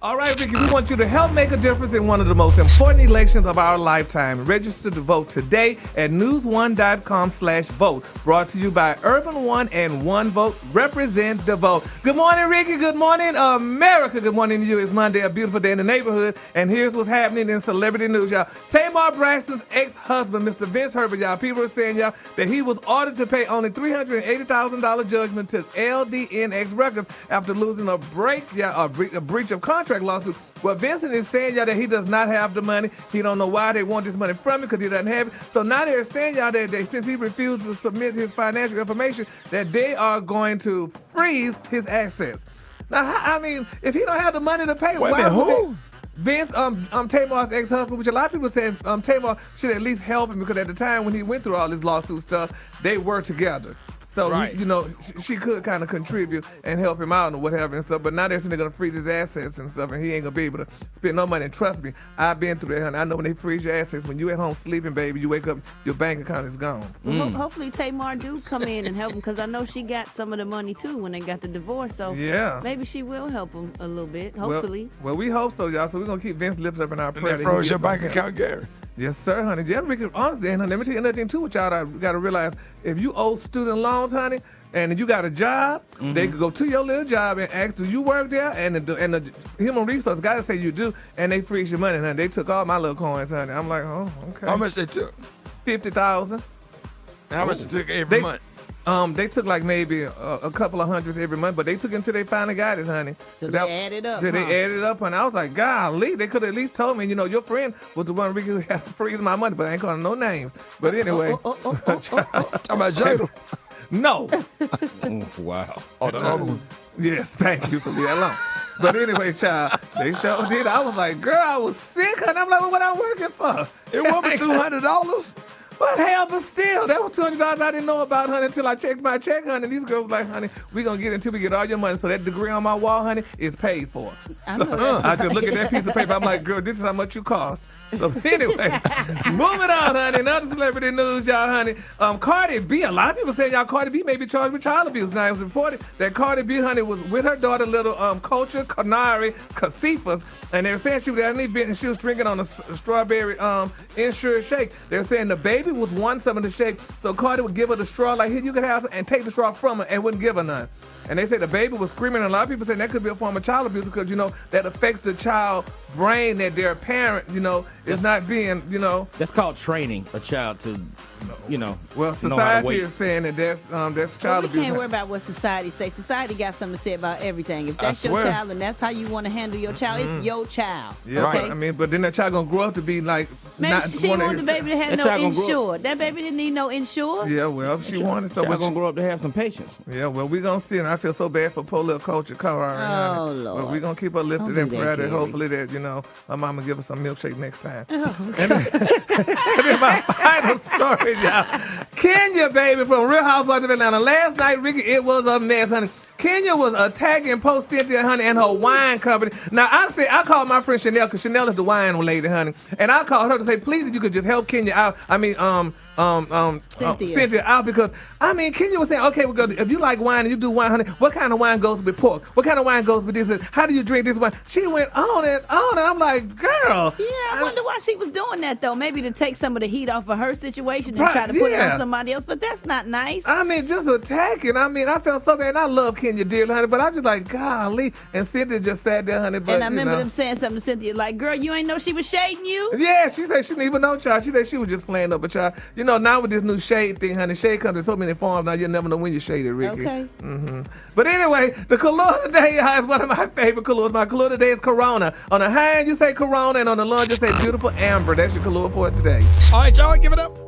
All right, Rickey, we want you to help make a difference in one of the most important elections of our lifetime. Register to vote today at newsone.com slash vote. Brought to you by Urban One and One Vote. Represent the vote. Good morning, Rickey. Good morning, America. Good morning to you. It's Monday, a beautiful day in the neighborhood. And here's what's happening in celebrity news, y'all. Tamar Braxton's ex-husband, Mr. Vince Herbert, y'all. People are saying, y'all, that he was ordered to pay only $380,000 judgment to LDNX Records after losing a break, a, bre- a breach of contract contract lawsuit. Well, Vincent is saying y'all that he does not have the money. He don't know why they want this money from him because he doesn't have it. So now they're saying y'all that they, since he refused to submit his financial information, that they are going to freeze his assets. Now, I mean, if he don't have the money to pay, Wait why a minute, would who? they- Vince, um, um, Tamar's ex-husband, which a lot of people saying um, Tamar should at least help him because at the time when he went through all this lawsuit stuff, they were together. So Right. he, you know, sh- she could kind of contribute and help him out and whatever and stuff. But now they're saying they're gonna freeze his assets and stuff, and he ain't gonna be able to spend no money. And trust me, I've been through that. Honey. I know when they freeze your assets, when you at home sleeping, baby, you wake up, your bank account is gone. Well, ho- mm. hopefully Tamar do come in and help him because I know she got some of the money too when they got the divorce. So Yeah. maybe she will help him a little bit. Hopefully. Well, we hope so, y'all. So we're gonna keep Vince lips up in our And prayer. they that froze your bank account, Gary. Yes, sir, honey. Yeah, Rickey, honestly, and honey, let me tell you another thing too, what y'all got to realize. If you owe student loans, honey, and you got a job, mm-hmm. they could go to your little job and ask, do you work there? And the, and the human resource guy say you do, and they freeze your money, honey. They took all my little coins, honey. I'm like, oh, okay. How much they took? 50,000. And how much they took every They, month? Um, they took like maybe a, a couple of hundreds every month, but they took it until they finally got it, honey. So they added up, Did huh? they added up, and I was like, golly, they could at least told me, you know, your friend was the one Rickey who had to freeze my money, but I ain't calling no names. But anyway, Oh, oh, oh, oh. Talking about Jada. no. Wow. Oh, the other one. Yes, thank you for being that alone. But anyway, child, they sure did. I was like, girl, I was sick, and I'm like, well, what I'm working for? It wasn't two hundred dollars. But hell, but still, that was two hundred dollars I didn't know about, honey, until I checked my check, honey. And these girls were like, honey, we gonna get it until we get all your money. So that degree on my wall, honey, is paid for. I So I just look at that piece of paper. I'm like, girl, this is how much you cost. So anyway, moving on, honey. Another celebrity news, y'all, honey. Um, Cardi B. A lot of people saying y'all Cardi B may be charged with child abuse. Now it was reported that Cardi B, honey, was with her daughter, little um, Kulture Kiari Cephus, and they're saying she was at an event and she was drinking on a s- strawberry um Ensure shake. They're saying the baby was one of the shake, so Cardi would give her the straw like here you can have some, and take the straw from her and wouldn't give her none. And they say the baby was screaming, and a lot of people say that could be a form of child abuse because you know that affects the child brain that their parent, you know, is Yes. not being, you know. That's called training a child to, you know. Well, know how to society wait. is saying that that's um that's Well, child we abuse. can't worry about what society say. Society got something to say about everything. If that's your child and that's how you want to handle your child, it's your child. yeah, okay? but, I mean, but then that child gonna grow up to be like Maybe not she wanna- wanted the baby to have That no child gonna grow up- Ensure. That baby didn't need no Ensure. Yeah, well, if she wanted so Child much. gonna grow up to have some patience. Yeah, well, we gonna see, and I feel so bad for poor little Kulture car. Oh, But Lord. we gonna keep her lifted Don't in do that, prayer that Gary. hopefully that you know her mama give her some milkshake next time. Oh, and, then, and then my final story, y'all. Kenya, baby, from Real Housewives of Atlanta. Last night, Rickey, it was a mess, honey. Kenya was attacking Post Cynthia, honey, and her wine company. Now, honestly, I called my friend Chanel because Chanel is the wine lady, honey, and I called her to say, please, if you could just help Kenya out. I mean, um, um, um, uh, Cynthia. Cynthia out because I mean, Kenya was saying, okay, well, girl, if you like wine and you do wine, honey, what kind of wine goes with pork? What kind of wine goes with this? How do you drink this wine? She went on and on, and I'm like, girl, Yeah, I wonder why she was doing that though. Maybe to take some of the heat off of her situation and Right, try to put it on somebody else. But that's not nice. I mean, just attacking. I mean, I felt so bad. And I love Kenya dearly, honey, but I'm just like, golly. And Cynthia just sat there, honey. But and I you remember know. them saying something to Cynthia like, "Girl, you ain't know she was shading you." Yeah, she said she didn't even know child. She said she was just playing up a child. You know, now with this new shade thing, honey, shade comes in so many forms. Now you'll never know when you're shaded, Rickey. Okay. Mm-hmm. But anyway, the color today is one of my favorite colors. My color today is Corona. On the high end, you say Corona, and on the low end, you say beautiful amber. That's your color for today. All right, y'all, give it up.